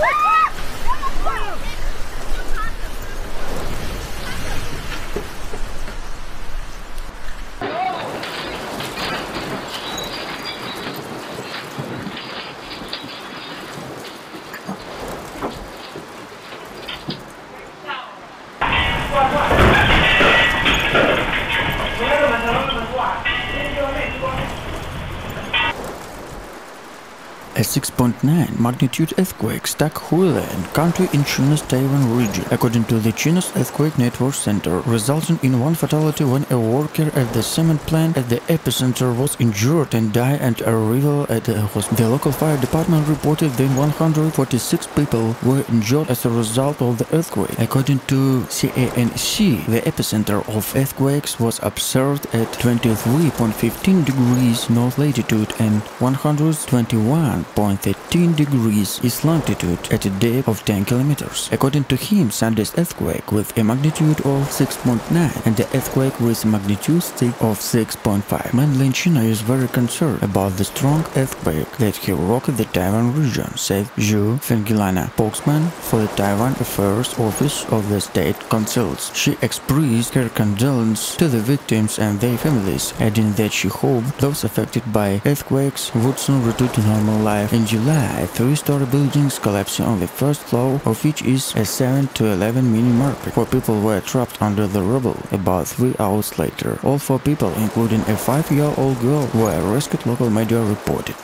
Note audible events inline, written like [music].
Woo! [laughs] A 6.9 magnitude earthquake struck Hualien country in China's Taiwan region, according to the China's Earthquake Network Center, resulting in one fatality when a worker at the cement plant at the epicenter was injured and died at arrival at the hospital. The local fire department reported that 146 people were injured as a result of the earthquake. According to CENC, the epicenter of earthquakes was observed at 23.15 degrees north latitude and 121 disappointed. 1.13 degrees east longitude at a depth of 10 kilometers. According to him, Sunday's earthquake with a magnitude of 6.9 and the earthquake with a magnitude of 6.5. Mainland China is very concerned about the strong earthquake that have rocked the Taiwan region, said Zhu Fengliang, spokesman for the Taiwan Affairs Office of the State Councils. She expressed her condolence to the victims and their families, adding that she hoped those affected by earthquakes would soon return to normal life in July, three-story buildings collapsing on the first floor of which is a 7 to 11 mini market. Four people were trapped under the rubble. About three hours later, all four people, including a five-year-old girl, were rescued, local media reported.